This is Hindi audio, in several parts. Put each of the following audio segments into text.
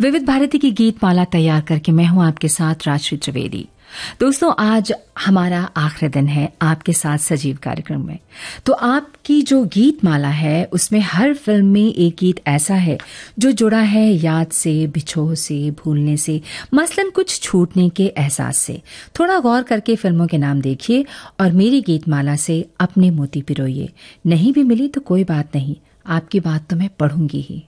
विविध भारती की गीत माला तैयार करके मैं हूँ आपके साथ राजश्री त्रिवेदी। दोस्तों, आज हमारा आखिरी दिन है आपके साथ सजीव कार्यक्रम में। तो आपकी जो गीत माला है, उसमें हर फ़िल्म में एक गीत ऐसा है जो जुड़ा है याद से, बिछोह से, भूलने से, मसलन कुछ छूटने के एहसास से। थोड़ा गौर करके फ़िल्मों के नाम देखिए और मेरी गीत माला से अपने मोती पिरोइए। नहीं भी मिली तो कोई बात नहीं, आपकी बात तो मैं पढ़ूँगी ही।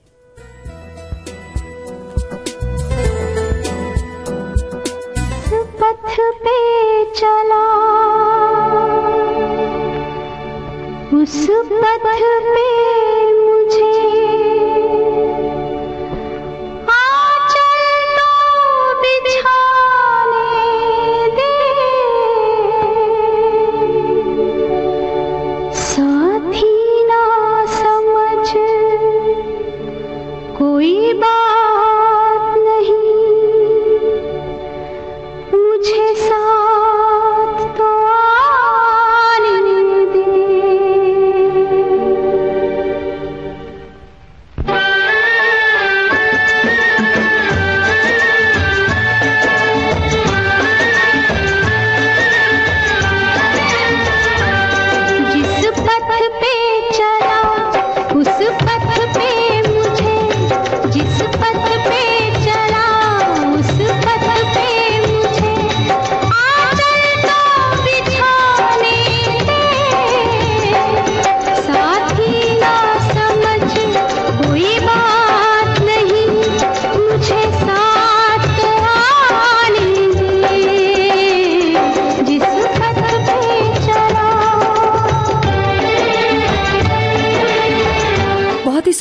पथ पे चला। उस पथ पे मुझे साथी ना समझ कोई बात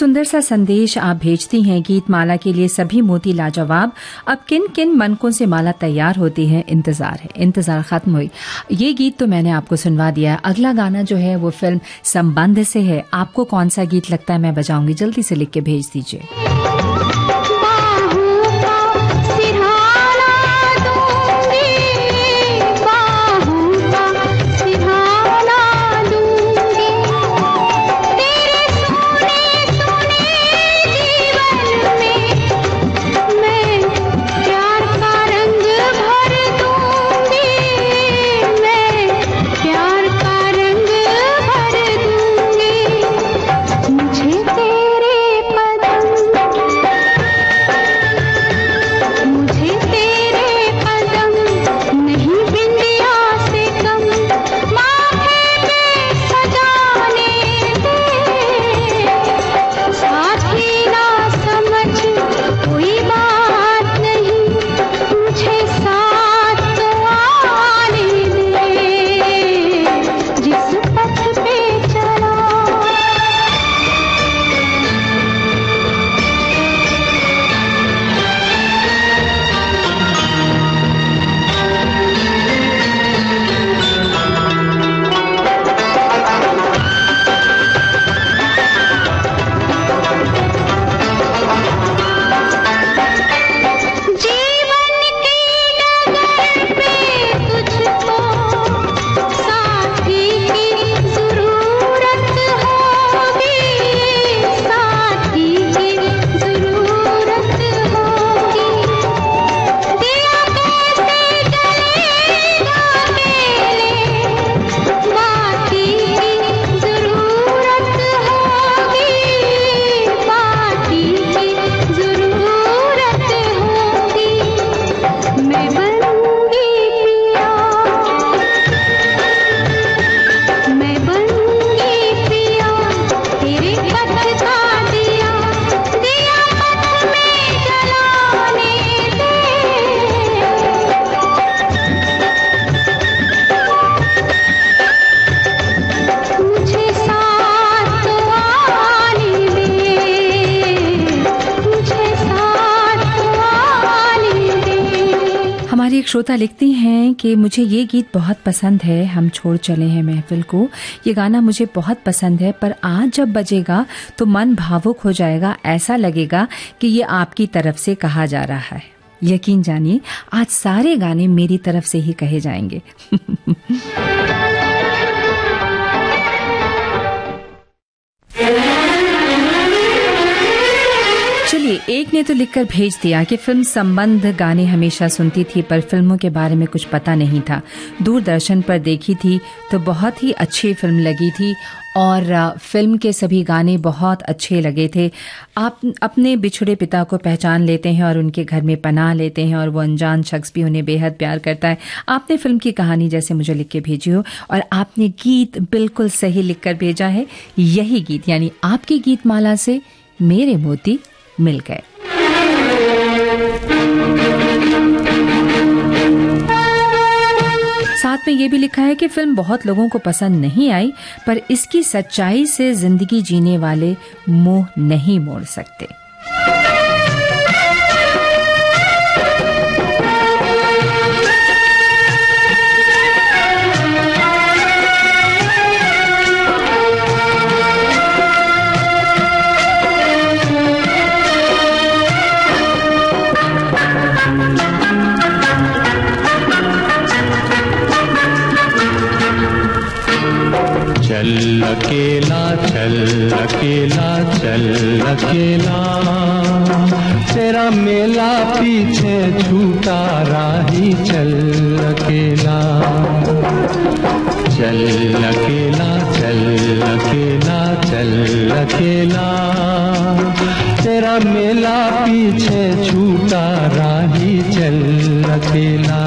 सुंदर सा संदेश आप भेजती हैं गीत माला के लिए सभी मोती लाजवाब। अब किन किन मनकों से माला तैयार होती है? इंतज़ार है। इंतज़ार खत्म हुई। ये गीत तो मैंने आपको सुनवा दिया अगला गाना जो है वो फ़िल्म संबंध से है। आपको कौन सा गीत लगता है मैं बजाऊँगी। जल्दी से लिख के भेज दीजिए। श्रोता लिखती हैं कि मुझे ये गीत बहुत पसंद है, हम छोड़ चले हैं महफिल को। ये गाना मुझे बहुत पसंद है, पर आज जब बजेगा तो मन भावुक हो जाएगा, ऐसा लगेगा कि ये आपकी तरफ़ से कहा जा रहा है। यकीन जानिए, आज सारे गाने मेरी तरफ़ से ही कहे जाएँगे। चलिए, एक ने तो लिखकर भेज दिया कि फ़िल्म संबंध गाने हमेशा सुनती थी, पर फ़िल्मों के बारे में कुछ पता नहीं था। दूरदर्शन पर देखी थी तो बहुत ही अच्छी फ़िल्म लगी थी, और फ़िल्म के सभी गाने बहुत अच्छे लगे थे। आप अपने बिछड़े पिता को पहचान लेते हैं और उनके घर में पनाह लेते हैं, और वो अनजान शख्स भी उन्हें बेहद प्यार करता है। आपने फ़िल्म की कहानी जैसे मुझे लिख के भेजी हो, और आपने गीत बिल्कुल सही लिखकर भेजा है। यही गीत, यानी आपकी गीत माला से मेरे मोती मिल गए। साथ में ये भी लिखा है कि फ़िल्म बहुत लोगों को पसंद नहीं आई, पर इसकी सच्चाई से ज़िंदगी जीने वाले मुँह नहीं मोड़ सकते। चल अकेला चल अकेला चल अकेला। तेरा मेला पीछे छूटा राही, चल अकेला। चल अकेला चल अकेला चल अकेला। तेरा मेला पीछे छूटा राही, चल अकेला।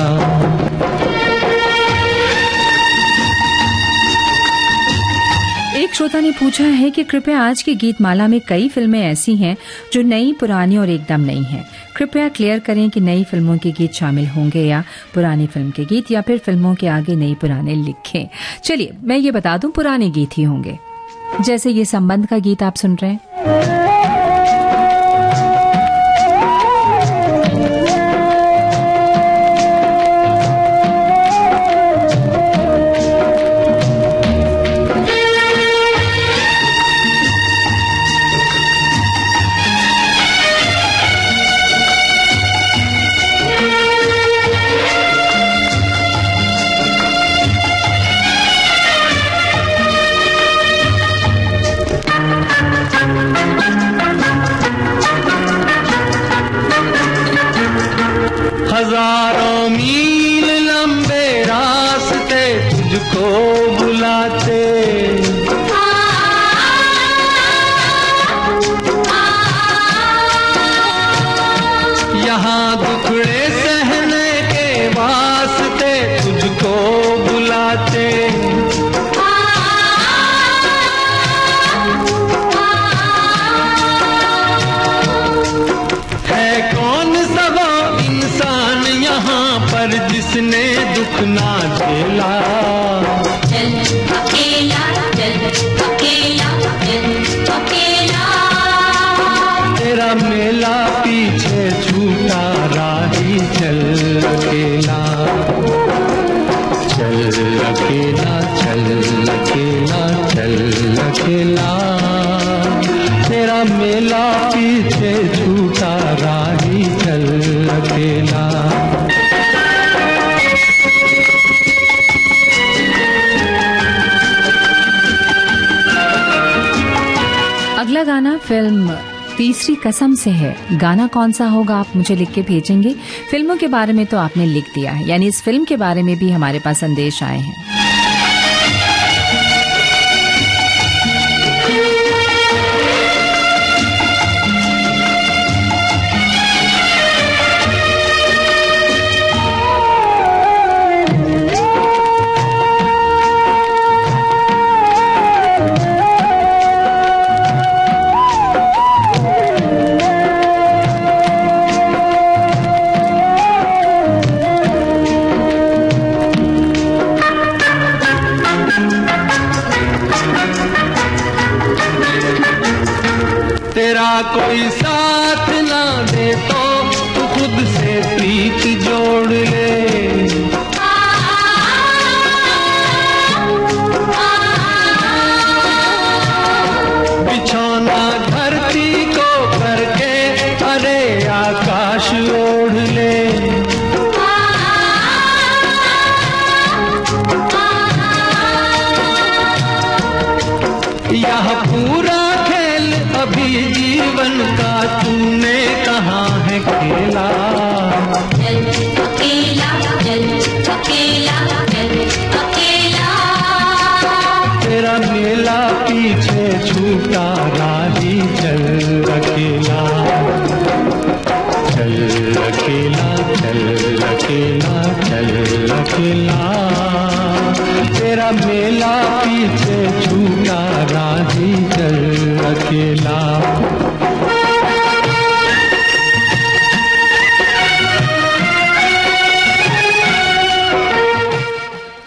श्रोता ने पूछा है कि कृपया आज के गीत माला में कई फ़िल्में ऐसी हैं जो नई, पुरानी और एकदम नई हैं। कृपया क्लियर करें कि नई फ़िल्मों के गीत शामिल होंगे या पुरानी फ़िल्म के गीत या फिर फ़िल्मों के आगे नई, पुराने लिखें। चलिए, मैं ये बता दूँ, पुराने गीत ही होंगे। जैसे ये संबंध का गीत आप सुन रहे हैं। हज़ारों तीसरी कसम से है। गाना कौन सा होगा आप मुझे लिख के भेजेंगे। फ़िल्मों के बारे में तो आपने लिख दिया है। यानी इस फ़िल्म के बारे में भी हमारे पास संदेश आए हैं।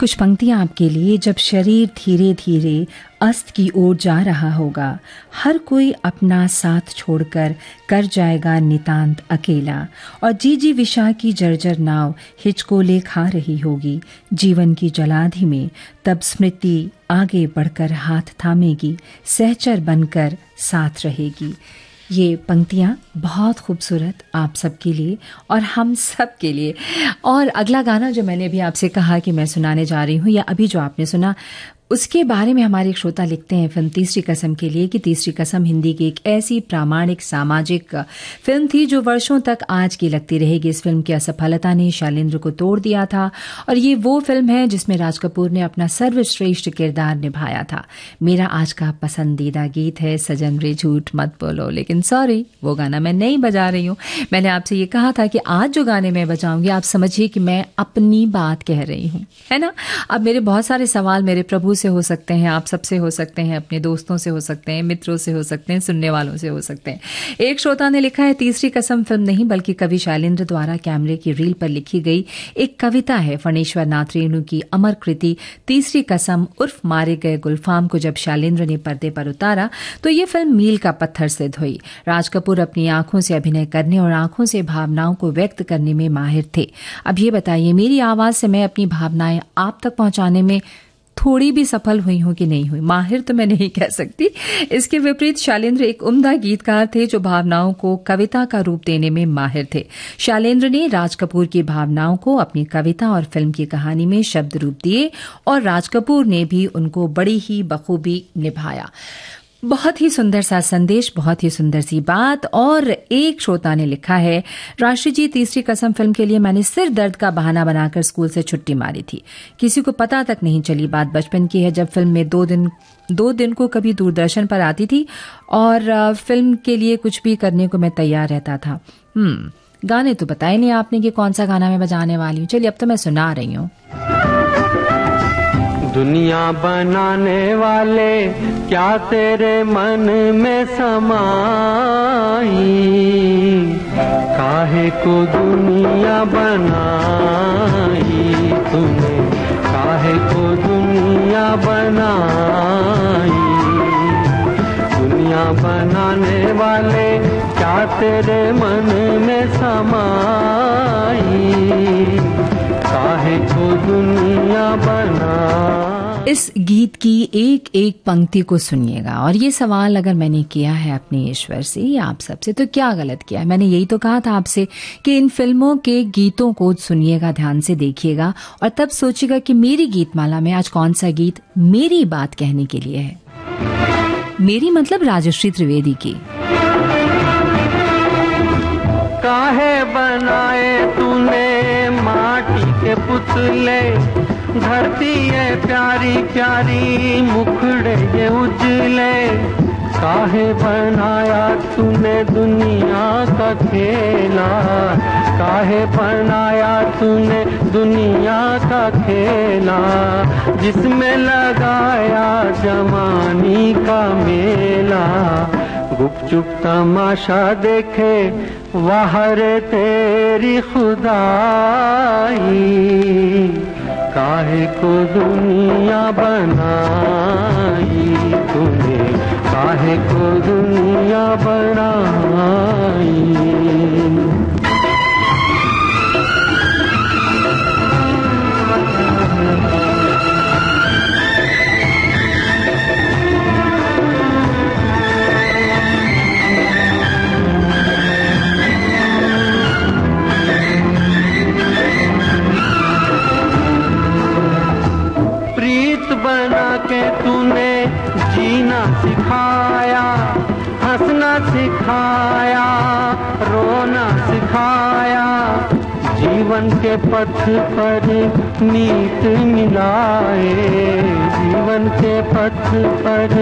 कुछ पंक्तियाँ आपके लिए जब शरीर धीरे धीरे अस्त की ओर जा रहा होगा, हर कोई अपना साथ छोड़कर कर जाएगा नितांत अकेला। और जी जी विशा की जर्जर नाव हिचकोले खा रही होगी, जीवन की जलाधि में, तब स्मृति आगे बढ़कर हाथ थामेगी, सहचर बनकर साथ रहेगी। ये पंक्तियाँ बहुत खूबसूरत आप सबके लिए और हम सब के लिए। और अगला गाना जो मैंने अभी आपसे कहा कि मैं सुनाने जा रही हूँ, या अभी जो आपने सुना उसके बारे में हमारे एक श्रोता लिखते हैं फ़िल्म तीसरी कसम के लिए कि तीसरी कसम हिंदी की एक ऐसी प्रामाणिक सामाजिक फ़िल्म थी जो वर्षों तक आज की लगती रहेगी। इस फ़िल्म की असफलता ने शैलेंद्र को तोड़ दिया था और ये वो फ़िल्म है जिसमें राज कपूर ने अपना सर्वश्रेष्ठ किरदार निभाया था। मेरा आज का पसंदीदा गीत है, सजन रे झूठ मत बोलो। लेकिन सॉरी वो गाना मैं नहीं बजा रही हूँ। मैंने आपसे ये कहा था कि आज जो गाने मैं बजाऊँगी, आप समझिए कि मैं अपनी बात कह रही हूँ। है ना? अब मेरे बहुत सारे सवाल मेरे प्रभु से हो सकते हैं, आप सबसे हो सकते हैं, अपने दोस्तों से हो सकते हैं, मित्रों से हो सकते हैं, सुनने वालों से हो सकते हैं। एक श्रोता ने लिखा है, तीसरी कसम फ़िल्म नहीं, बल्कि कवि शैलेंद्र द्वारा कैमरे की रील पर लिखी गई एक कविता है, फणेश्वर नाथ रेणु की अमर कृति, तीसरी कसम उर्फ़ मारे गए गुलफाम को जब शैलेंद्र ने पर्दे पर उतारा तो ये फ़िल्म मील का पत्थर सिद्ध हुई। राज कपूर अपनी आँखों से अभिनय करने और आँखों से भावनाओं को व्यक्त करने में माहिर थे। अब ये बताइए, मेरी आवाज़ से मैं अपनी भावनाएँ आप तक पहुँचाने में थोड़ी भी सफल हुई हूँ कि नहीं हुई। माहिर तो मैं नहीं कह सकती। इसके विपरीत शैलेंद्र एक उम्दा गीतकार थे जो भावनाओं को कविता का रूप देने में माहिर थे। शैलेंद्र ने राज कपूर की भावनाओं को अपनी कविता और फ़िल्म की कहानी में शब्द रूप दिए और राज कपूर ने भी उनको बड़ी ही बखूबी निभाया। बहुत ही सुंदर सा संदेश, बहुत ही सुंदर सी बात। और एक श्रोता ने लिखा है राष्ट्रीय जी, तीसरी कसम फ़िल्म के लिए मैंने सिर दर्द का बहाना बनाकर स्कूल से छुट्टी मारी थी। किसी को पता तक नहीं चली बात बचपन की है, जब फ़िल्म में दो दिन दो दिन को कभी दूरदर्शन पर आती थी और फ़िल्म के लिए कुछ भी करने को मैं तैयार रहता था। हम्म गाने तो बताए नहीं आपने कि कौन सा गाना मैं बजाने वाली हूँ। चलिए, अब तो मैं सुना रही हूँ। दुनिया बनाने वाले क्या तेरे मन में समाई? काहे को दुनिया बनाई तूने? काहे को दुनिया बनाई? दुनिया बनाने वाले क्या तेरे मन में समाई? काहे को दुनिया बना इस गीत की एक एक पंक्ति को सुनिएगा। और ये सवाल अगर मैंने किया है अपने ईश्वर से, या आप सबसे तो क्या गलत किया है? मैंने यही तो कहा था आपसे कि इन फ़िल्मों के गीतों को सुनिएगा, ध्यान से देखिएगा, और तब सोचिएगा कि मेरी गीतमाला में आज कौन सा गीत मेरी बात कहने के लिए है। मेरी मतलब राजश्री त्रिवेदी की। काहे बनाए तूने माटी के पुतले? धरती है प्यारी प्यारी, मुखड़े ये उजले। काहे बनाया तूने दुनिया का खेला? काहे बनाया तूने दुनिया का खेला? जिसमें लगाया जमानी का मेला। गुपचुप तमाशा देखे वाहर तेरी खुदाई। काहे को दुनिया बनाई तूने? काहे को दुनिया बनाई? सिखाया, हंसना सिखाया, रोना सिखाया, जीवन के पथ पर मीत मिलाए, जीवन के पथ पर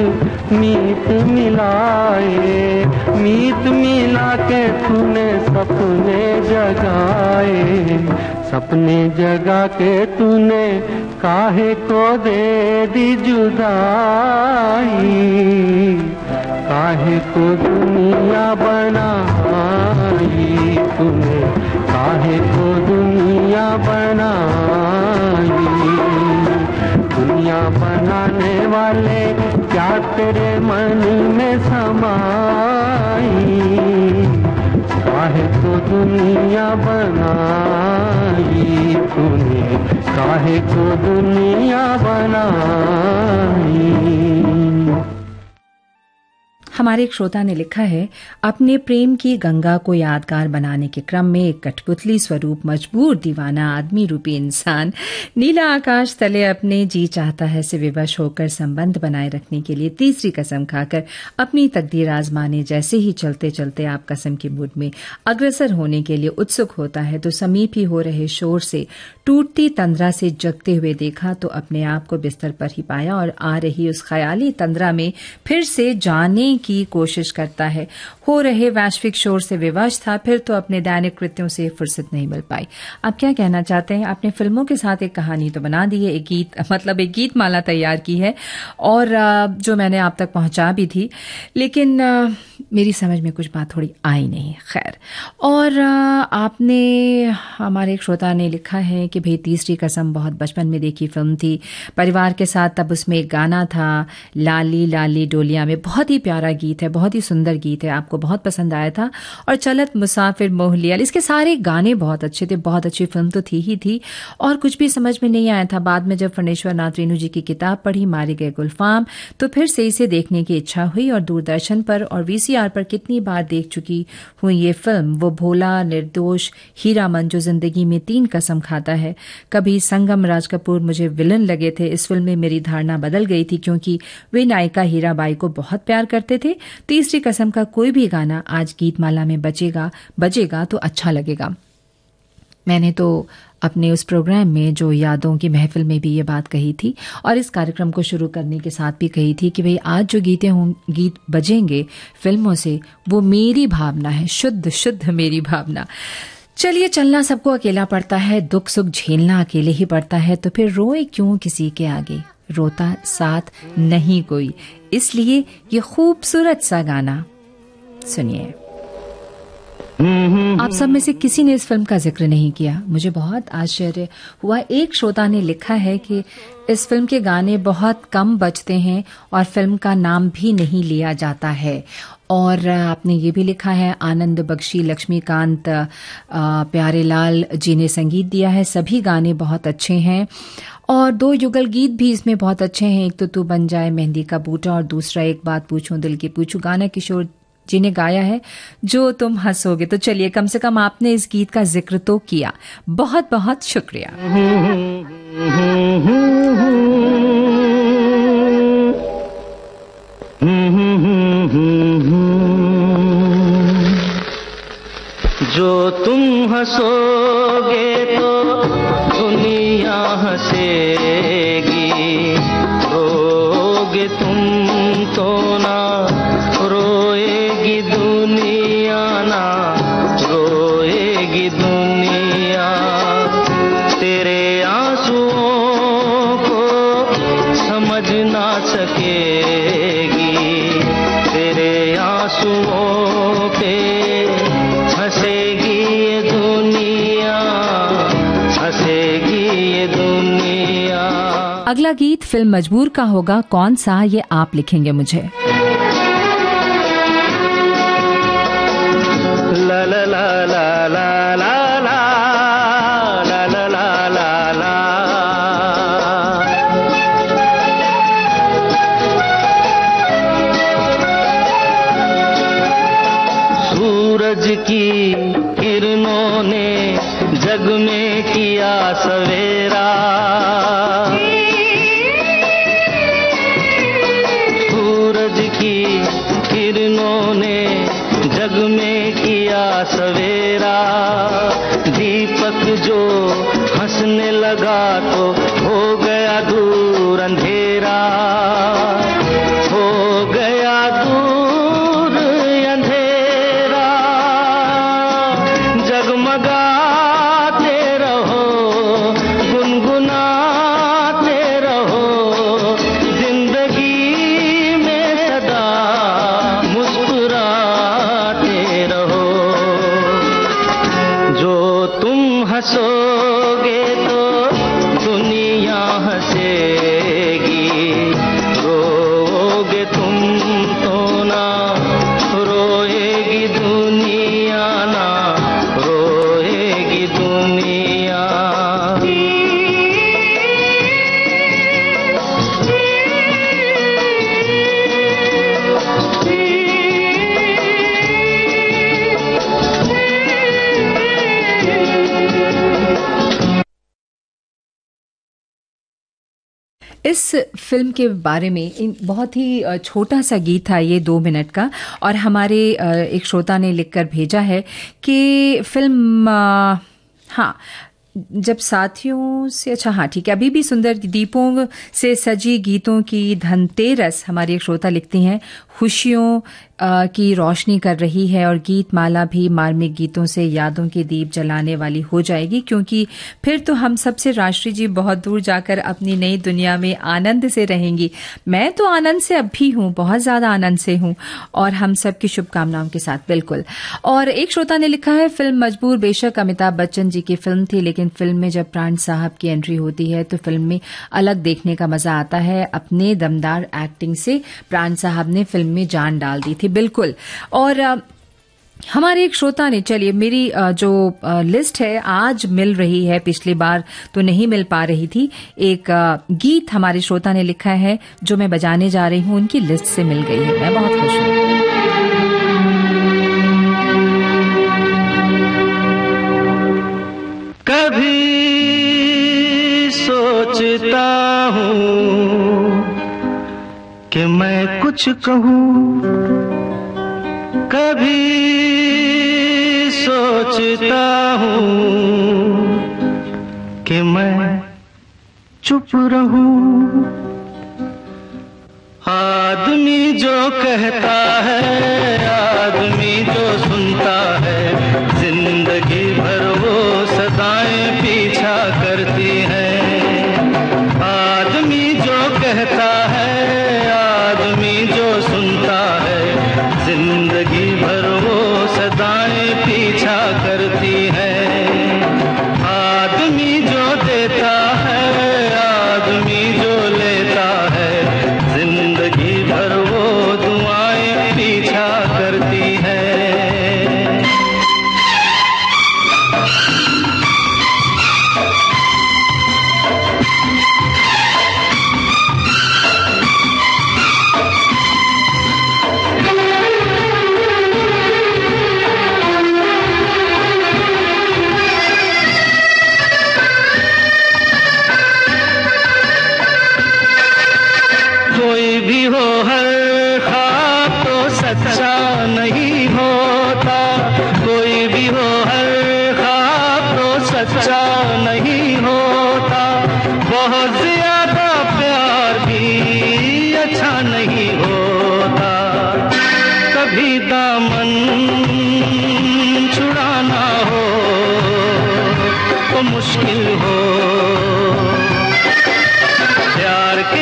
मीत मिलाए, मीत मिला के तूने सपने जगाए, सपने जगा के तूने काहे को दे दी जुदाई? काहे को दुनिया बनाई तूने? काहे को दुनिया बनाई? दुनिया बनाने वाले क्या तेरे मन में समाई? काहे को दुनिया बनाई तूने? काहे को दुनिया बनाई? हमारे एक श्रोता ने लिखा है, अपने प्रेम की गंगा को यादगार बनाने के क्रम में एक कठपुतली स्वरूप मजबूर दीवाना आदमी रूपी इंसान नीला आकाश तले अपने जी चाहता है से विवश होकर संबंध बनाए रखने के लिए तीसरी कसम खाकर अपनी तकदीर आजमाने जैसे ही चलते चलते आप कसम के मूड में अग्रसर होने के लिए उत्सुक होता है तो समीप ही हो रहे शोर से टूटती तंद्रा से जगते हुए देखा तो अपने आप को बिस्तर पर ही पाया और आ रही उस ख्याली तंद्रा में फिर से जाने की कोशिश करता है। हो रहे वैश्विक शोर से विवश था, फिर तो अपने दैनिक कृत्यों से फुर्सत नहीं मिल पाई। आप क्या कहना चाहते हैं? आपने फ़िल्मों के साथ एक कहानी तो बना दी है, एक गीत मतलब एक गीत माला तैयार की है, और जो मैंने आप तक पहुँचा भी थी। लेकिन मेरी समझ में कुछ बात थोड़ी आई नहीं, खैर। और आपने, हमारे एक श्रोता ने लिखा है कि भाई, तीसरी कसम बहुत बचपन में देखी फ़िल्म थी। परिवार के साथ तब उसमें एक गाना था, लाली लाली डोलिया में। बहुत ही प्यारा गीत है, बहुत ही सुंदर गीत है, आपको बहुत पसंद आया था। और चलत मुसाफिर मोहलियाल इसके सारे गाने बहुत अच्छे थे, बहुत अच्छी फ़िल्म तो थी ही थी। और कुछ भी समझ में नहीं आया था, बाद में जब फणेश्वर नाथ रेणु जी की किताब पढ़ी, मारे गए गुलफाम तो फिर से इसे देखने की इच्छा हुई और दूरदर्शन पर और वीसीआर पर कितनी बार देख चुकी हुई ये फ़िल्म। वो भोला, निर्दोष, हीरा मन जो ज़िंदगी में तीन कसम खाता है। कभी संगम राज कपूर मुझे विलन लगे थे, इस फ़िल्म में मेरी धारणा बदल गई थी, क्योंकि वे नायिका हीराबाई को बहुत प्यार करते थे तीसरी कसम का कोई भी गाना आज गीतमाला में बचेगा बजेगा तो अच्छा लगेगा। मैंने तो अपने उस प्रोग्राम में जो यादों की महफिल में भी ये बात कही थी और इस कार्यक्रम को शुरू करने के साथ भी कही थी कि भाई आज जो गीतें हों, गीत बजेंगे फ़िल्मों से, वो मेरी भावना है, शुद्ध शुद्ध मेरी भावना। चलिए, चलना सबको अकेला पड़ता है, दुख सुख झेलना अकेले ही पड़ता है तो फिर रोए क्यों किसी के आगे? रोता साथ नहीं कोई। इसलिए ये खूबसूरत सा गाना। सुनिए। आप सब में से किसी ने इस फ़िल्म का ज़िक्र नहीं किया। मुझे बहुत आश्चर्य हुआ। एक श्रोता ने लिखा है कि इस फ़िल्म के गाने बहुत कम बजते हैं और फ़िल्म का नाम भी नहीं लिया जाता है। और आपने ये भी लिखा है आनंद बख्शी लक्ष्मीकांत प्यारेलाल जी ने संगीत दिया है। सभी गाने बहुत अच्छे हैं। और दो युगल गीत भी इसमें बहुत अच्छे हैं। एक तो तू बन जाए, मेहंदी का बूटा, और दूसरा एक बात पूछूँ, दिल की पूछूँ। गाना किशोर जी ने गाया है, जो तुम हंसोगे। तो चलिए, कम से कम आपने इस गीत का ज़िक्र तो किया। बहुत बहुत शुक्रिया अगला गीत फ़िल्म मजबूर का होगा कौन सा ये आप लिखेंगे मुझे सूरज की फ़िल्म के बारे में बहुत ही छोटा सा गीत था ये दो मिनट का। और हमारे एक श्रोता ने लिखकर भेजा है कि फ़िल्म हाँ जब साथियों से अच्छा हाँ ठीक है, अभी भी सुंदर दीपों से सजी गीतों की धनतेरस हमारी एक श्रोता लिखती हैं, खुशियों की रोशनी कर रही है और गीत माला भी मार्मिक गीतों से यादों के दीप जलाने वाली हो जाएगी, क्योंकि फिर तो हम सबसे राष्ट्रीय जी बहुत दूर जाकर अपनी नई दुनिया में आनंद से रहेंगी। मैं तो आनंद से अब भी हूँ, बहुत ज़्यादा आनंद से हूँ, और हम सबकी शुभकामनाओं के साथ, बिल्कुल। और एक श्रोता ने लिखा है, फ़िल्म मजबूर, बेशक अमिताभ बच्चन जी की फ़िल्म थी, लेकिन फ़िल्म में जब प्राण साहब की एंट्री होती है तो फ़िल्म में अलग देखने का मज़ा आता है, अपने दमदार एक्टिंग से प्राण साहब ने फ़िल्म में जान डाल दी थी। बिल्कुल। और हमारे एक श्रोता ने, चलिए, मेरी जो लिस्ट है, आज मिल रही है, पिछली बार तो नहीं मिल पा रही थी, एक गीत हमारे श्रोता ने लिखा है, जो मैं बजाने जा रही हूँ, उनकी लिस्ट से मिल गई है। मैं बहुत खुश हूँ। कभी सोचता हूँ कि मैं कुछ कहूँ कभी सोचता हूँ कि मैं चुप रहूँ। आदमी जो कहता है आदमी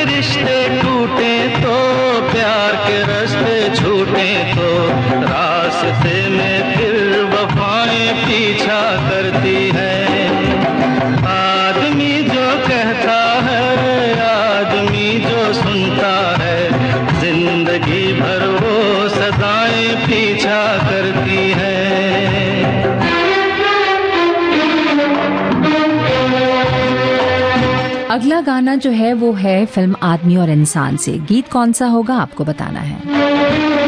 रिश्ते टूटे गाना जो है वो है फ़िल्म आदमी और इंसान से। गीत कौन सा होगा आपको बताना है।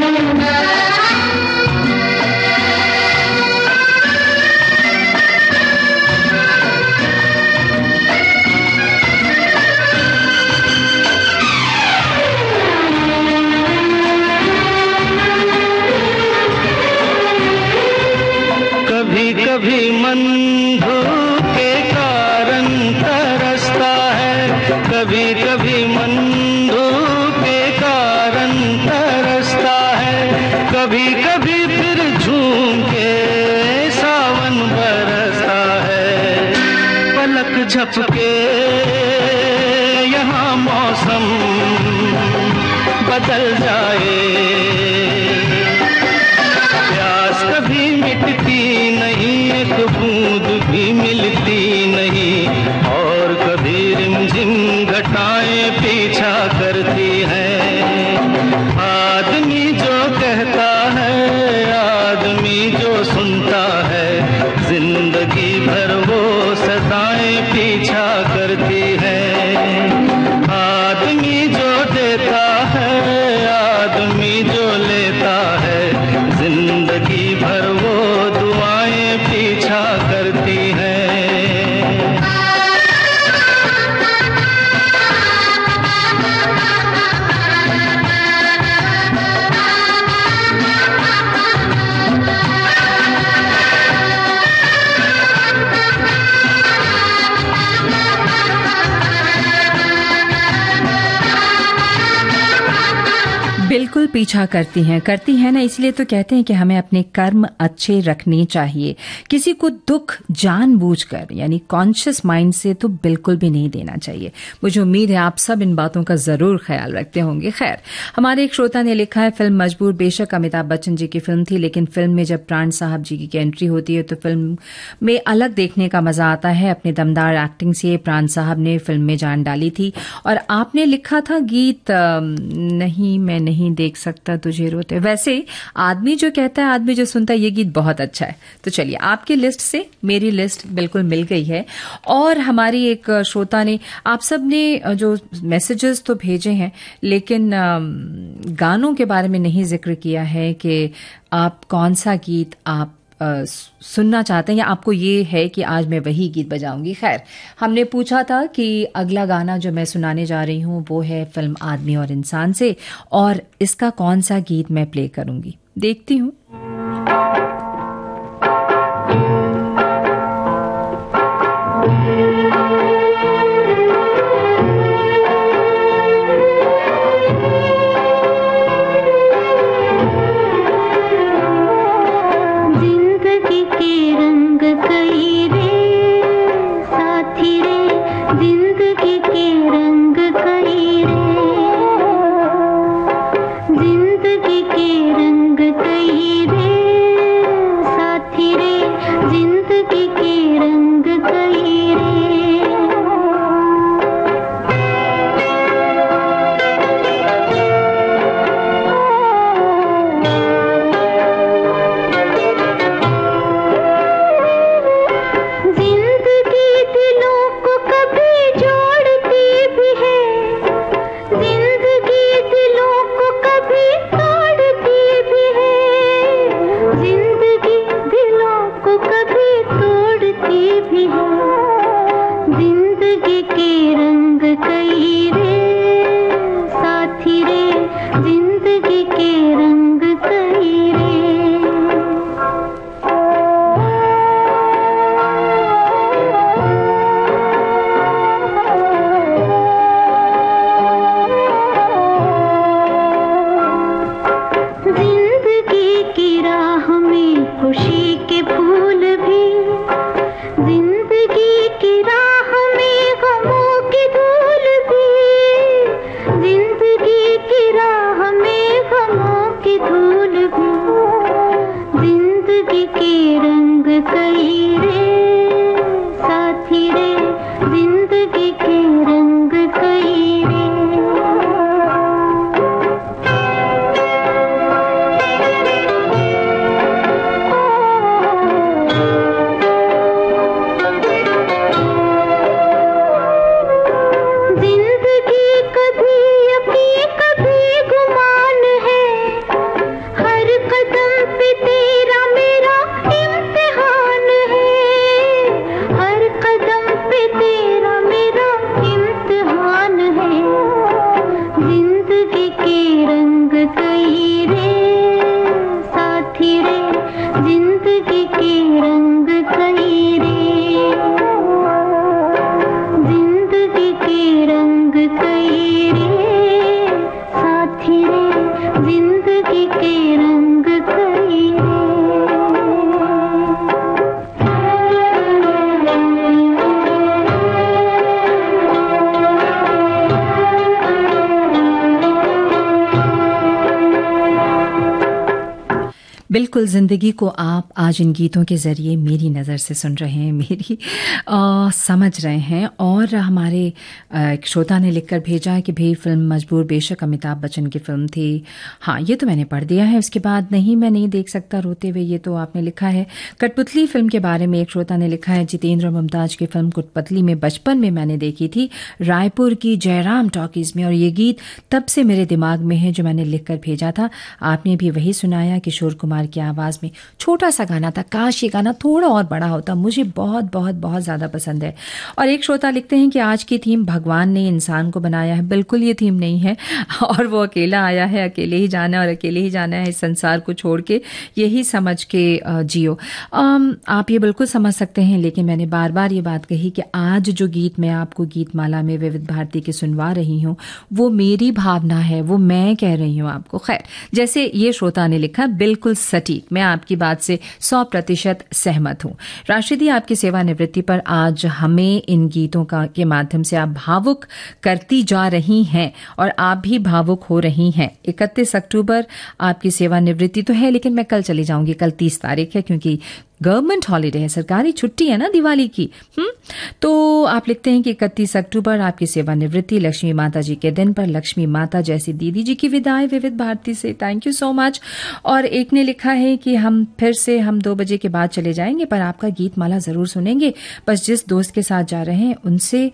पीछा करती हैं करती हैं ना, इसलिए तो कहते हैं कि हमें अपने कर्म अच्छे रखने चाहिए। किसी को दुख जानबूझकर, यानी कॉन्शियस माइंड से तो बिल्कुल भी नहीं देना चाहिए। मुझे उम्मीद है आप सब इन बातों का ज़रूर ख्याल रखते होंगे। खैर, हमारे एक श्रोता ने लिखा है, फ़िल्म मजबूर, बेशक अमिताभ बच्चन जी की फ़िल्म थी, लेकिन फ़िल्म में जब प्राण साहब जी की एंट्री होती है तो फ़िल्म में अलग देखने का मज़ा आता है। अपने दमदार एक्टिंग से प्राण साहब ने फ़िल्म में जान डाली थी। और आपने लिखा था गीत नहीं, मैं नहीं देख सकता तुझे रोते वैसे, आदमी जो कहता है, आदमी जो सुनता है, ये गीत बहुत अच्छा है। तो चलिए, आपकी लिस्ट से मेरी लिस्ट बिल्कुल मिल गई है। और हमारी एक श्रोता ने, आप सबने जो मैसेजेस तो भेजे हैं, लेकिन गानों के बारे में नहीं ज़िक्र किया है कि आप कौन सा गीत आप सुनना चाहते हैं या आपको ये है कि आज मैं वही गीत बजाऊँगी? खैर, हमने पूछा था कि अगला गाना जो मैं सुनाने जा रही हूँ, वो है फ़िल्म आदमी और इंसान से, और इसका कौन सा गीत मैं प्ले करूँगी? देखती हूँ। रंग कई ज़िंदगी के रंग कई रे। कदम पे तेरा मेरा बिल्कुल ज़िंदगी को आप आज इन गीतों के ज़रिए मेरी नज़र से सुन रहे हैं मेरी आ, समझ रहे हैं और हमारे एक श्रोता ने लिखकर भेजा है कि भाई फ़िल्म मजबूर बेशक अमिताभ बच्चन की फ़िल्म थी। हाँ ये तो मैंने पढ़ दिया है उसके बाद नहीं मैं नहीं देख सकता रोते हुए ये तो आपने लिखा है। कठपुतली फ़िल्म के बारे में एक श्रोता ने लिखा है जितेंद्र मुमताज़ की फ़िल्म कठपुतली में बचपन में मैंने देखी थी रायपुर की जयराम टॉकीज में और ये गीत तब से मेरे दिमाग में है जो मैंने लिखकर भेजा था। आपने भी वही सुनाया किशोर कुमार की आवाज़ में छोटा सा गाना था, काश ये गाना थोड़ा और बड़ा होता, मुझे बहुत बहुत बहुत ज़्यादा पसंद है। और एक श्रोता लिखते हैं कि आज की थीम भगवान ने इंसान को बनाया है। बिल्कुल ये थीम नहीं है, और वो अकेला आया है, अकेले ही जाना और अकेले ही जाना है इस संसार को छोड़ के, यही समझ के जियो। आप ये बिल्कुल समझ सकते हैं, लेकिन मैंने बार बार ये बात कही कि आज जो गीत मैं आपको गीत माला में विविध भारती के सुनवा रही हूँ, वो मेरी भावना है, वो मैं कह रही हूँ आपको। खैर, जैसे ये श्रोता ने लिखा, बिल्कुल सटीक मैं आपकी बात से सौ प्रतिशत सहमत हूँ। राष्ट्रदी आपकी सेवानिवृत्ति पर आज हमें इन गीतों का, के माध्यम से आप भावुक करती जा रही हैं और आप भी भावुक हो रही हैं। इकतीस अक्टूबर आपकी सेवानिवृत्ति तो है, लेकिन मैं कल चली जाऊँगी, कल तीस तारीख है, क्योंकि गवर्नमेंट हॉलीडे है सरकारी छुट्टी है ना दिवाली की हम्म? तो आप लिखते हैं कि इकतीस अक्टूबर आपकी सेवानिवृत्ति लक्ष्मी माता जी के दिन पर लक्ष्मी माता जैसी दीदी जी की विदाई विविध भारती से। थैंक यू सो मच और एक ने लिखा है कि हम फिर से हम दो बजे के बाद चले जाएँगे पर आपका गीत माला ज़रूर सुनेंगे। बस जिस दोस्त के साथ जा रहे हैं उनसे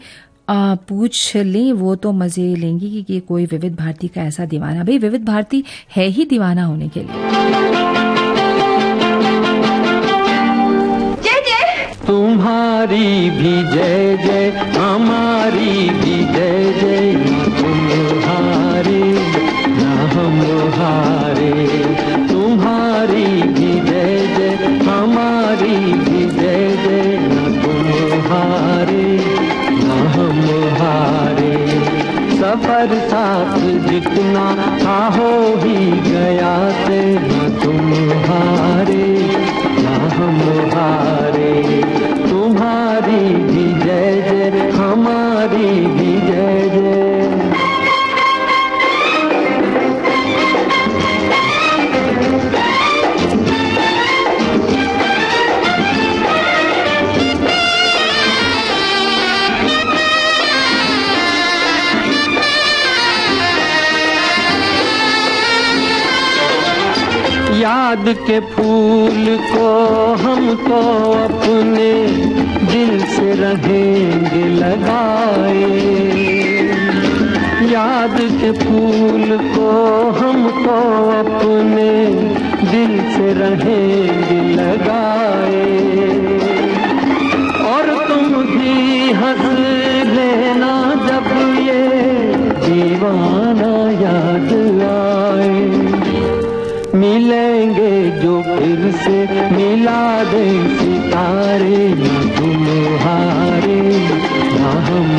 आ, पूछ लें वो तो मज़े लेंगी कि, कि कोई विविध भारती का ऐसा दीवाना। भाई विविध भारती है ही दीवाना होने के लिए। तुम्हारी भी जय जय, हमारी भी जय जय, तुम हारे, ना हम हारे। तुम्हारी भी जय जय, हमारी भी जय जय तुम हारे, ना हम हारे। सफ़र साथ जितना था हो ही गया से, ना तुम हारे। हम हारे तुम्हारी भी जय जय हमारी भी जय जय। याद के फूल को हम तो अपने दिल से रहेंगे लगाए। याद के फूल को हम तो अपने दिल से रहेंगे लगाए। और तुम भी हंस लेना जब ये दीवाना याद आए। मिलेंगे फिर से मिला दे सितारे तुम हारे ना हम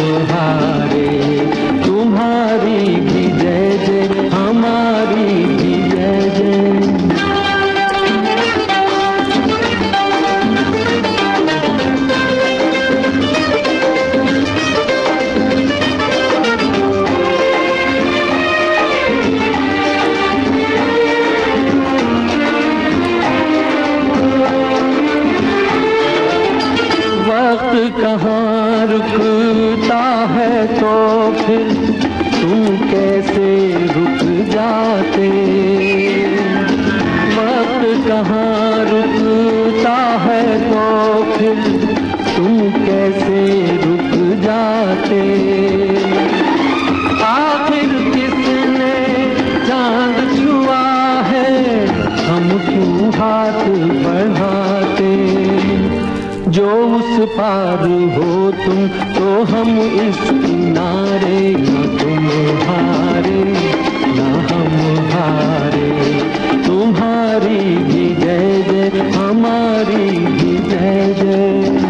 उस पार हो तुम तो हम इस किनारे न तुम हारे, न हम हारे। तुम्हारी भी जय जय, हमारी भी जय जय।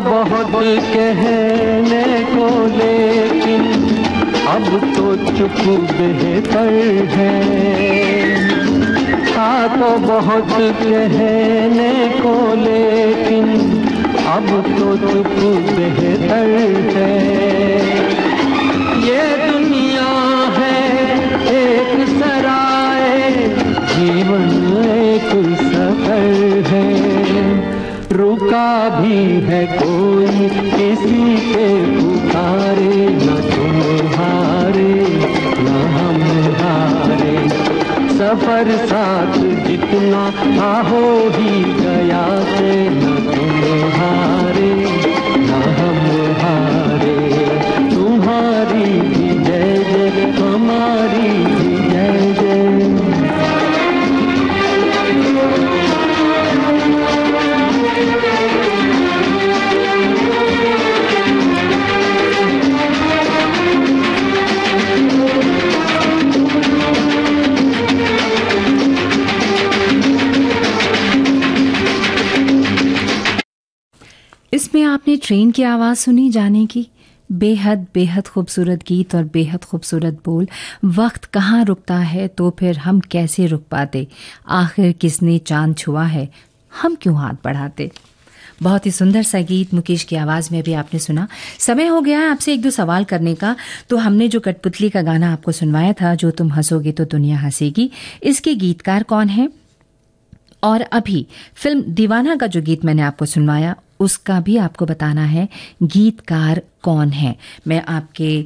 बहुत कहने को, लेकिन अब तो चुप बेहतर है। था तो बहुत कहने को, लेकिन अब तो चुप बेहतर है। ये दुनिया है एक सराय, जीवन एक सफ़र है। रुका भी है कोई किसी के पुकारे, न तुम हारे न हम हारे सफ़र साथ जितना था हो गया से, न तुम हारे न हम हारे तुम्हारी जय जय, हमारी इसमें आपने ट्रेन की आवाज़ सुनी जाने की? बेहद बेहद खूबसूरत गीत और बेहद खूबसूरत बोल। वक्त कहाँ रुकता है तो फिर हम कैसे रुक पाते? आखिर किसने चाँद छुआ है, हम क्यों हाथ बढ़ाते? बहुत ही सुंदर सा गीत मुकेश की आवाज़ में भी आपने सुना। समय हो गया है आपसे एक दो सवाल करने का। तो हमने जो कठपुतली का गाना आपको सुनवाया था, जो तुम हंसोगे तो दुनिया हंसेगी, इसके गीतकार कौन है? और अभी, फ़िल्म दीवाना का जो गीत मैंने आपको सुनवाया उसका भी आपको बताना है, गीतकार कौन है। मैं आपके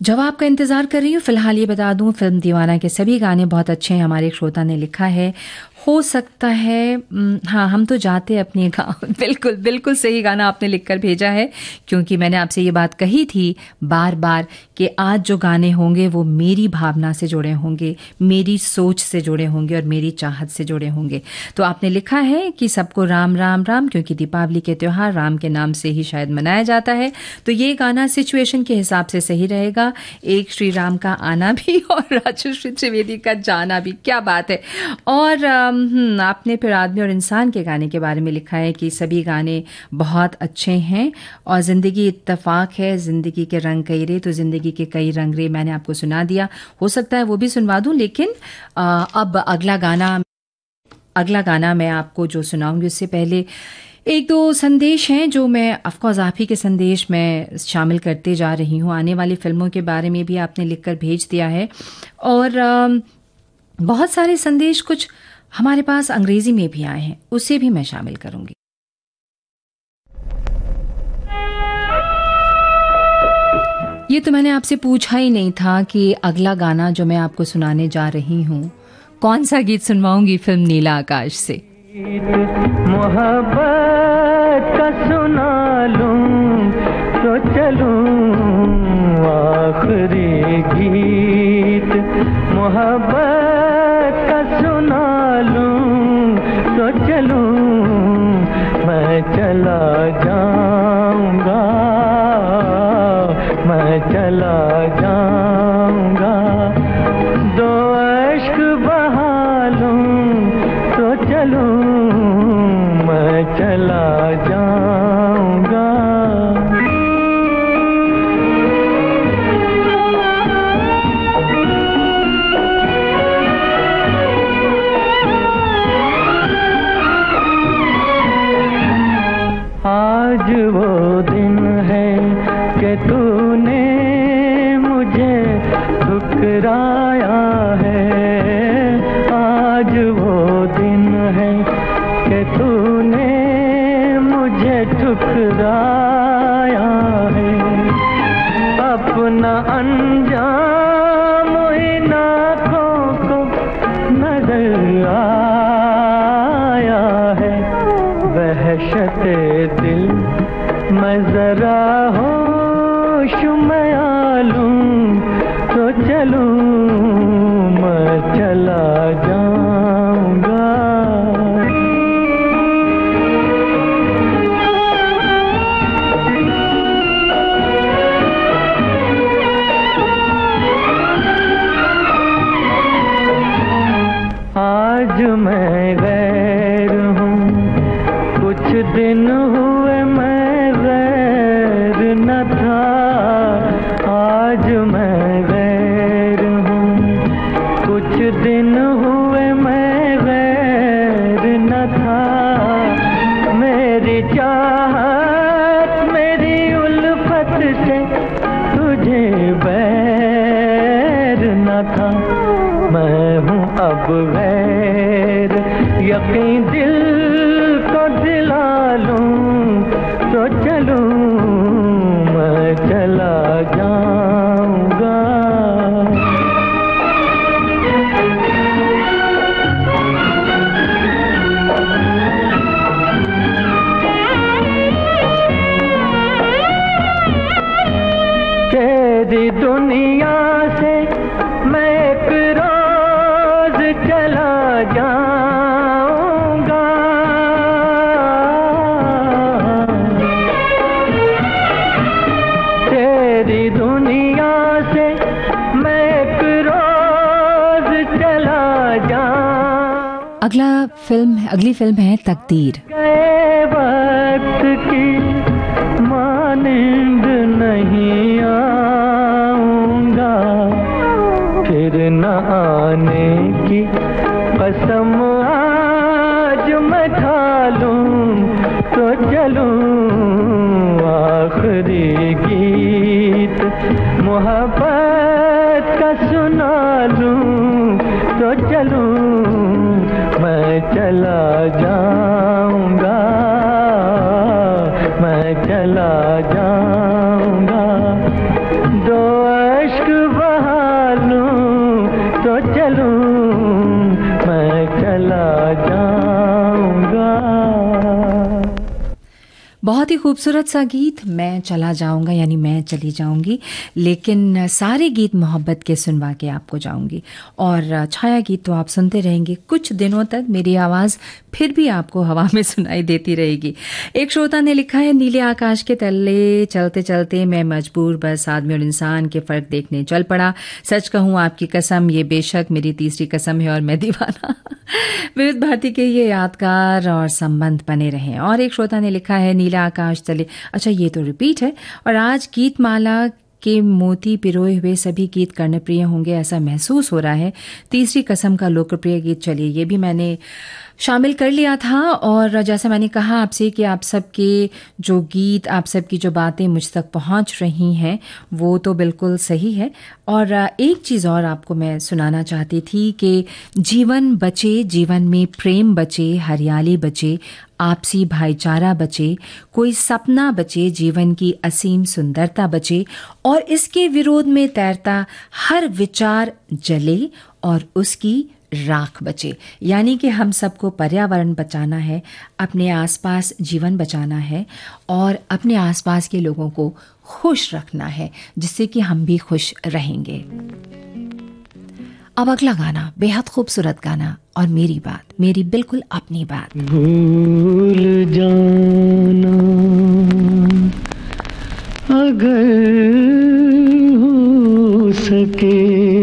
जवाब का इंतज़ार कर रही हूँ। फ़िलहाल ये बता दूँ, फ़िल्म दीवाना के सभी गाने बहुत अच्छे हैं, हमारे श्रोता ने लिखा है। हो सकता है हाँ हम तो जाते हैं अपने गाँव। बिल्कुल बिल्कुल सही गाना आपने लिखकर भेजा है, क्योंकि मैंने आपसे ये बात कही थी बार बार कि आज जो गाने होंगे वो मेरी भावना से जुड़े होंगे, मेरी सोच से जुड़े होंगे और मेरी चाहत से जुड़े होंगे। तो आपने लिखा है कि सबको राम राम राम, क्योंकि दीपावली के त्यौहार राम के नाम से ही शायद मनाया जाता है। तो ये गाना सिचुएशन के हिसाब से सही रहेगा। एक श्री राम का आना भी और राजश्री त्रिवेदी का जाना भी। क्या बात है। और आपने फिर आदमी और इंसान के गाने के बारे में लिखा है कि सभी गाने बहुत अच्छे हैं और ज़िंदगी इत्तफाक है ज़िंदगी के रंग कई रे तो ज़िंदगी के कई रंग रे मैंने आपको सुना दिया। हो सकता है वो भी सुनवा दूँ लेकिन अ, अब अगला गाना अगला गाना मैं आपको जो सुनाऊँगी उससे पहले एक दो संदेश हैं जो मैं अफकोर्स आप ही के संदेश मैं शामिल करते जा रही हूँ। आने वाली फ़िल्मों के बारे में भी आपने लिखकर भेज दिया है। और बहुत सारे संदेश कुछ हमारे पास अंग्रेज़ी में भी आए हैं, उसे भी मैं शामिल करूँगी। ये तो मैंने आपसे पूछा ही नहीं था कि अगला गाना जो मैं आपको सुनाने जा रही हूँ, कौन सा गीत सुनवाऊँगी फ़िल्म नीला आकाश से? मोहब्बत का सुना लूँ तो चलूँ आखिरी गीत। मोहब्बत चला जाऊँगा। मैं चला जाऊँगा चलूँ अगली फ़िल्म है तकदीर। खूबसूरत सा गीत, मैं चला जाऊँगा, यानी मैं चली जाऊँगी, लेकिन सारे गीत मोहब्बत के सुनवा के आपको जाऊँगी। और छाया गीत तो आप सुनते रहेंगे। कुछ दिनों तक मेरी आवाज़ फिर भी आपको हवा में सुनाई देती रहेगी। एक श्रोता ने लिखा है, नीले आकाश के तले चलते चलते मैं मजबूर, बस आदमी और इंसान के फ़र्क देखने चल पड़ा। सच कहूँ, आपकी कसम, ये बेशक मेरी तीसरी कसम है और मैं दीवाना विविध भारती के ये यादगार और संबंध बने रहे और एक श्रोता ने लिखा है, नीला आकाश तले अच्छा ये तो रिपीट है। और आज गीतमाला के मोती पिरोए हुए सभी गीत कर्णप्रिय होंगे, ऐसा महसूस हो रहा है। तीसरी कसम का लोकप्रिय गीत, चलिए, ये भी मैंने शामिल कर लिया था। और जैसा मैंने कहा आपसे कि आप सबके जो गीत, आप सबकी जो बातें मुझ तक पहुँच रही हैं, वो तो बिल्कुल सही है। और एक चीज़ और आपको मैं सुनाना चाहती थी कि जीवन बचे, जीवन में प्रेम बचे, हरियाली बचे आपसी भाईचारा बचे, कोई सपना बचे, जीवन की असीम सुंदरता बचे और इसके विरोध में तैरता हर विचार जले और उसकी राख बचे। यानी कि हम सबको पर्यावरण बचाना है, अपने आसपास जीवन बचाना है और अपने आसपास के लोगों को खुश रखना है, जिससे कि हम भी खुश रहेंगे। अब अगला गाना, बेहद खूबसूरत गाना और मेरी बात, मेरी बिल्कुल अपनी बात। भूल जाना, अगर हो सके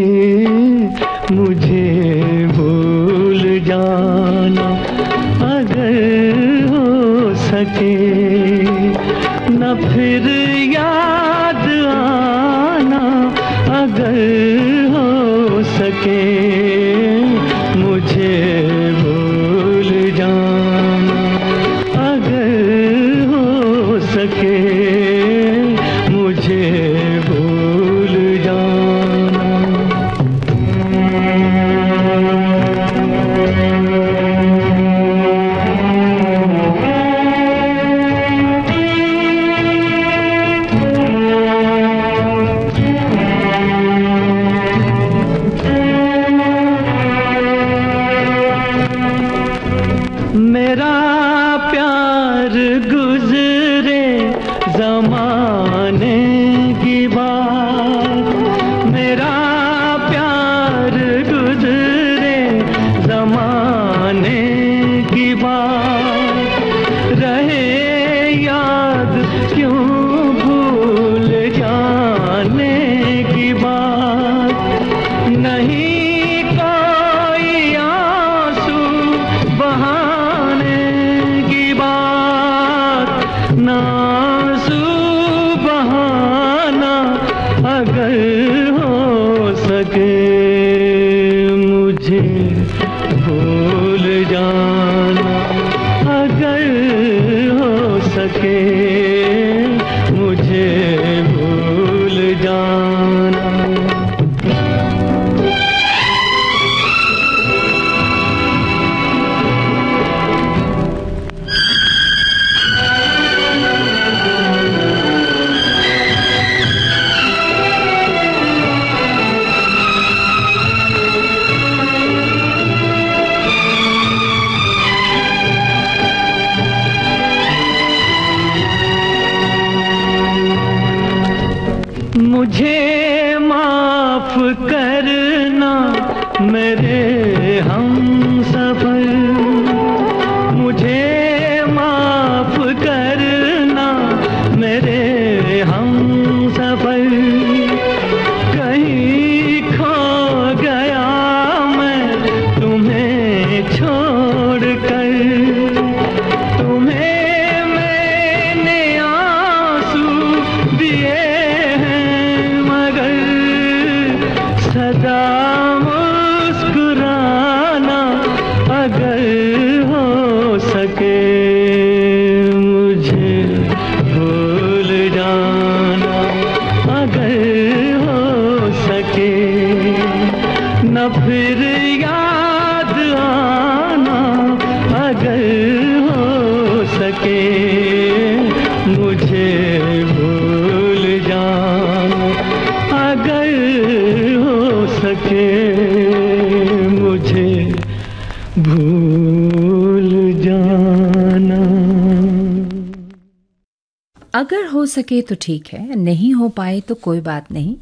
अगर हो सके तो ठीक है, नहीं हो पाए तो कोई बात नहीं।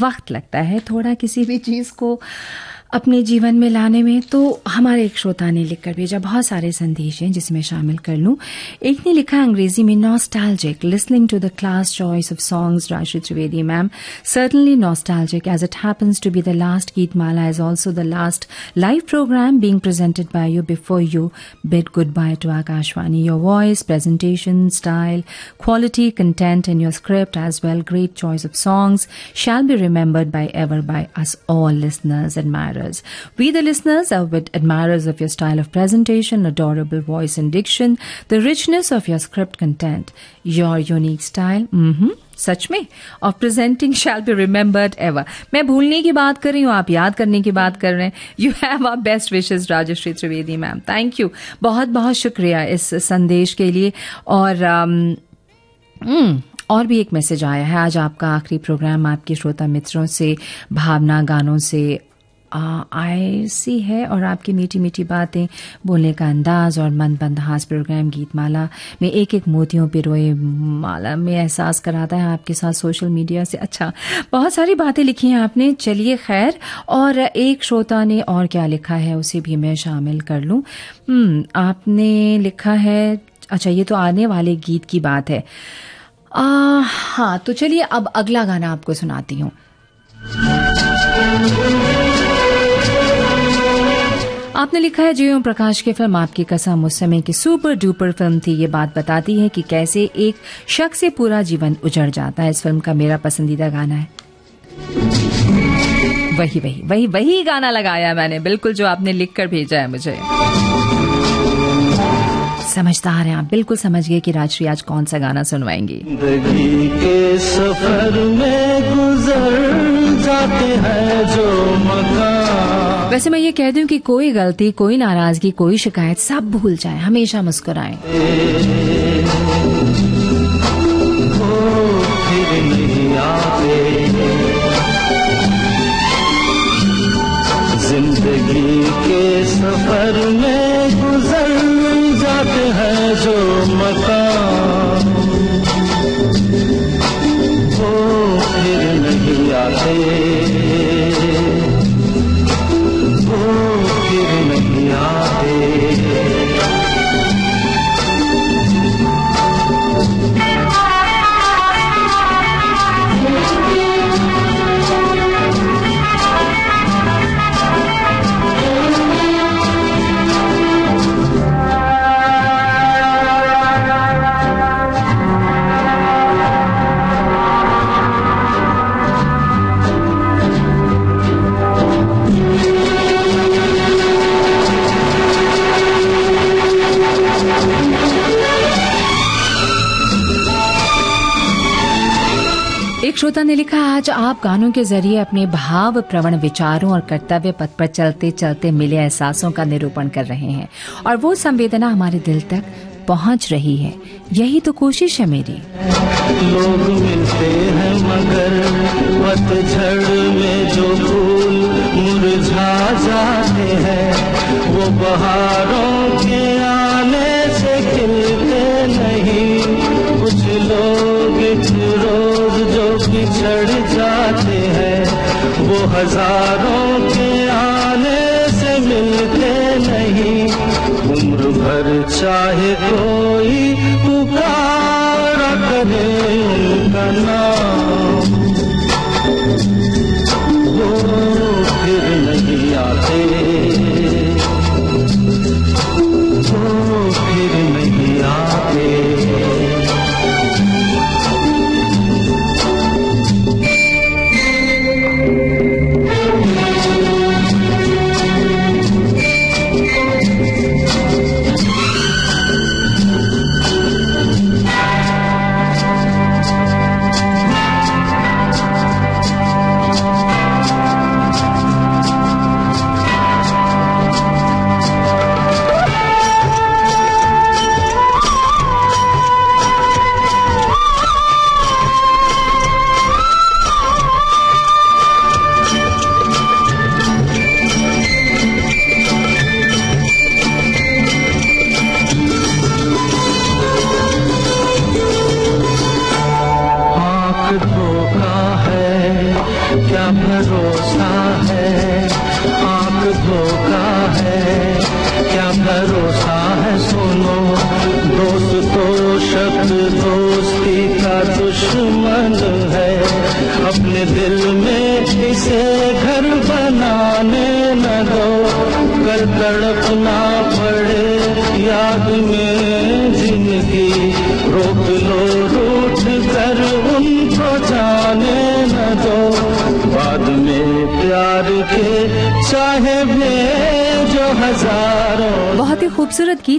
वक्त लगता है थोड़ा किसी भी चीज़ को अपने जीवन में लाने में तो हमारे एक श्रोता ने लिखकर भेजा बहुत सारे संदेश हैं, जिसमें शामिल कर लूँ। एक ने लिखा अंग्रेज़ी में nostalgic listening to the class choice of songs Rashi Trivedi ma'am. Certainly nostalgic as it happens to be the last Geet Mala as also the last live programme being presented by you before you bid goodbye to Akashvani your voice presentation style quality content in your script as well great choice of songs shall be remembered by ever by us all listeners and Mayar listeners. We the listeners are with admirers of your style of presentation, adorable voice and diction, the richness of your script content, your unique style. Mm-hmm. सच में और presenting shall be remembered ever मैं भूलने की बात कर रही हूँ आप याद करने की बात कर रहे हैं you have are best wishes Rajshri Trivedi ma'am thank you बहुत बहुत शुक्रिया इस संदेश के लिए और अम, हम्म, और भी एक मैसेज आया है आज आपका आखिरी प्रोग्राम आपके श्रोता मित्रों से भावना गानों से ऐसी है और आपकी मीठी मीठी बातें बोलने का अंदाज और मन बंदहास प्रोग्राम गीतमाला में एक एक मोतियों पे रोए माला में एहसास कराता है आपके साथ सोशल मीडिया से। अच्छा बहुत सारी बातें लिखी हैं आपने चलिए खैर। और एक श्रोता ने और क्या लिखा है उसे भी मैं शामिल कर लूँ। हम्म, आपने लिखा है अच्छा ये तो आने वाले गीत की बात है। आ, हाँ तो चलिए अब अगला गाना आपको सुनाती हूँ। आपने लिखा है जी प्रकाश की फ़िल्म, आपकी कसम, उस समय की सुपर डुपर फ़िल्म थी। ये बात बताती है कि कैसे एक शख्स से पूरा जीवन उजड़ जाता है। इस फ़िल्म का मेरा पसंदीदा गाना है। वही वही वही वही गाना लगाया मैंने, बिल्कुल जो आपने लिख कर भेजा है मुझे। समझदार हैं आप, बिल्कुल समझ गए कि राजश्री आज कौन सा गाना सुनवाएँगी। के सफ़र में गुजर जाते हैं जो मकान। वैसे मैं ये कह दूँ कि कोई गलती कोई नाराज़गी कोई शिकायत सब भूल जाए हमेशा मुस्कुराएँ। ज़िंदगी के सफ़र में गुजर जाते हैं जो मकान श्रोता ने लिखा, आज आप गानों के ज़रिए अपने भाव, प्रवण, विचारों और कर्तव्य पथ पर चलते चलते मिले एहसासों का निरूपण कर रहे हैं और वो संवेदना हमारे दिल तक पहुँच रही है। यही तो कोशिश है मेरी। लोग मिलते हैं मगर पतझड़ में जो फूल मुरझा जाते हैं, वो बहारों के आने बिछड़ जाते हैं। वो हज़ारों के आने से मिलते नहीं। उम्र भर चाहे कोई पुकारा करे उनका नाम।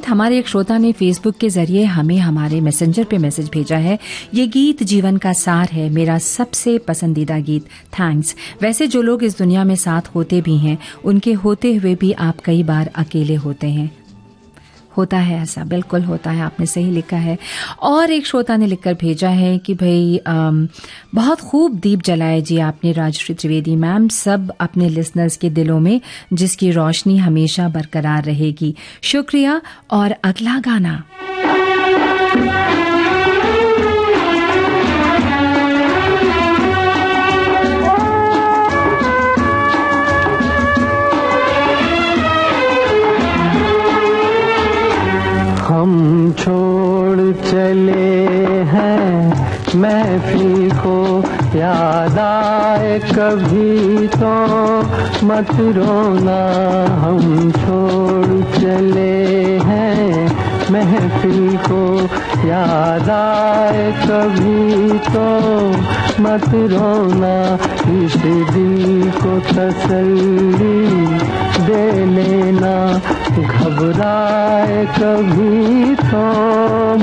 गीत हमारे एक श्रोता ने फेसबुक के ज़रिए हमें हमारे मैसेंजर पे मैसेज भेजा है। ये गीत जीवन का सार है, मेरा सबसे पसंदीदा गीत। थैंक्स वैसे जो लोग इस दुनिया में साथ होते भी हैं, उनके होते हुए भी आप कई बार अकेले होते हैं। होता है ऐसा, बिल्कुल होता है, आपने सही लिखा है। और एक श्रोता ने लिखकर भेजा है कि भाई बहुत खूब दीप जलाए जी आपने राजश्री त्रिवेदी मैम, सब अपने लिसनर्स के दिलों में, जिसकी रोशनी हमेशा बरकरार रहेगी। शुक्रिया और अगला गाना। हैं। महफिल को याद आए कभी तो मत रोना हम छोड़ चले हैं। महफिल को याद आए कभी तो मत रोना, इस दिल को तसल्ली दे लेना घबराए कभी तो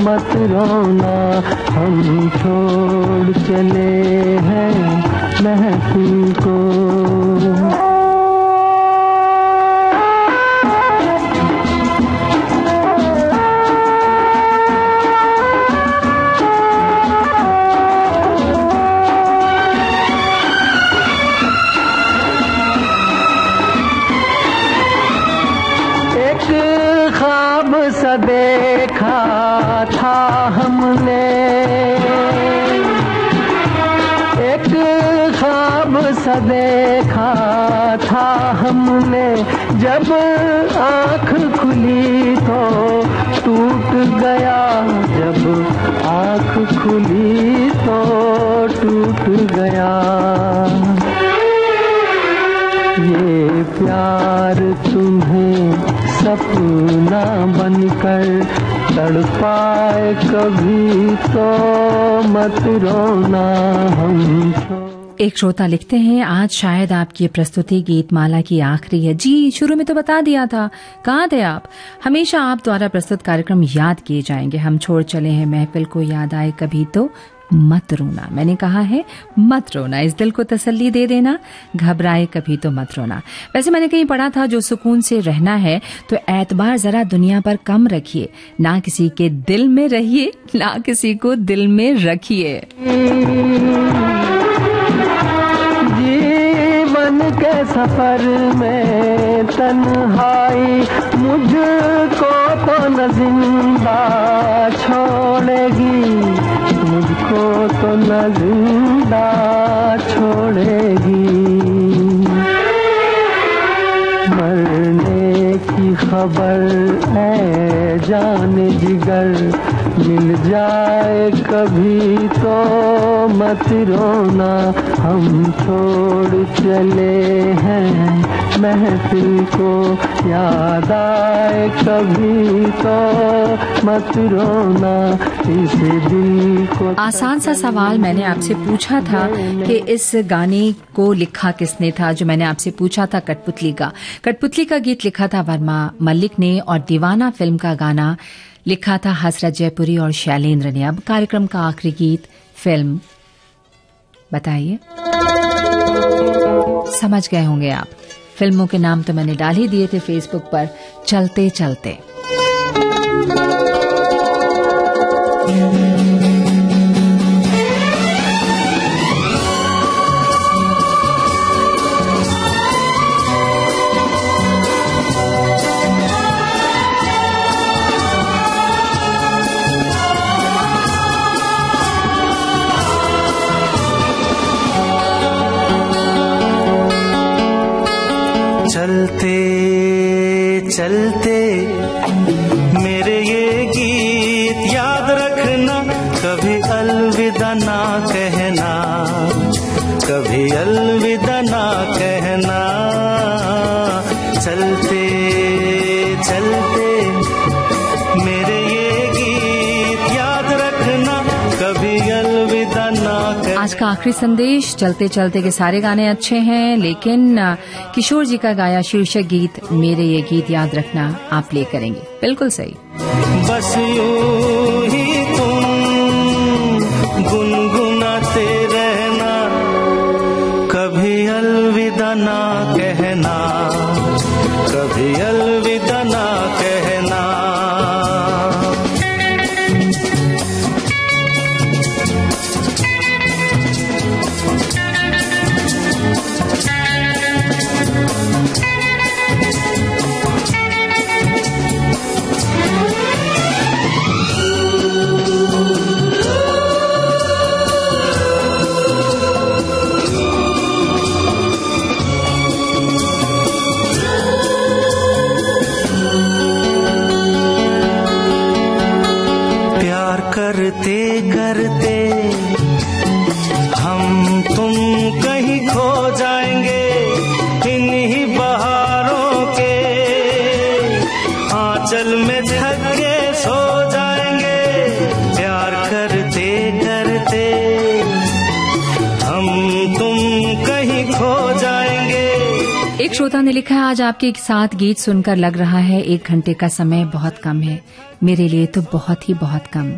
मत रोना, हम छोड़ चले हैं महफिल को। देखा था हमने। एक ख्वाब सा देखा था हमने। जब आँख खुली तो टूट गया। जब आँख खुली तो टूट गया। ये प्यार तुम्हें सपना बनकर तड़पाए कभी तो मत रोना हम एक श्रोता लिखते हैं, आज शायद आपकी प्रस्तुति गीतमाला की आखिरी है। जी, शुरू में तो बता दिया था। कहाँ थे आप? हमेशा आप द्वारा प्रस्तुत कार्यक्रम याद किए जाएँगे। हम छोड़ चले हैं महफिल को याद आए कभी तो। मत रोना। मैंने कहा है, मत रोना। इस दिल को तसल्ली दे देना। घबराए कभी तो मत रोना। वैसे मैंने कहीं पढ़ा था, जो सुकून से रहना है तो एतबार जरा दुनिया पर कम रखिए। ना किसी के दिल में रहिए, ना किसी को दिल में रखिए। जीवन के सफ़र में तन्हाई मुझको तो न ज़िंदा छोड़ेगी। तो न ज़िंदा छोड़ेगी। मरने की खबर है, जान जिगर। मिल जाए कभी तो मत रोना, हम छोड़ चले हैं। महफिल को याद आए कभी तो। मत रोना इस दिल को। आसान सा सवाल मैंने आपसे पूछा था कि इस गाने को लिखा किसने था, जो मैंने आपसे पूछा था, कठपुतली का। कठपुतली का गीत लिखा था वर्मा मल्लिक ने और दीवाना फ़िल्म का गाना लिखा था हसरत जयपुरी और शैलेंद्र ने। अब कार्यक्रम का आखिरी गीत, फ़िल्म। बताइए। समझ गए होंगे आप। फ़िल्मों के नाम तो मैंने डाल ही दिए थे फेसबुक पर चलते चलते चलते चलते। मेरे ये गीत याद रखना, कभी अलविदा ना कहना। कभी अलविदा ना कहना। चलते चलते। आखिरी संदेश। चलते चलते के सारे गाने अच्छे हैं, लेकिन किशोर जी का गाया शीर्षक गीत, मेरे ये गीत याद रखना, आप प्ले करेंगे। बिल्कुल सही। बस यूँ ने लिखा है आज आपके एक साथ गीत सुनकर लग रहा है, एक घंटे का समय बहुत कम है। मेरे लिए तो बहुत ही बहुत कम।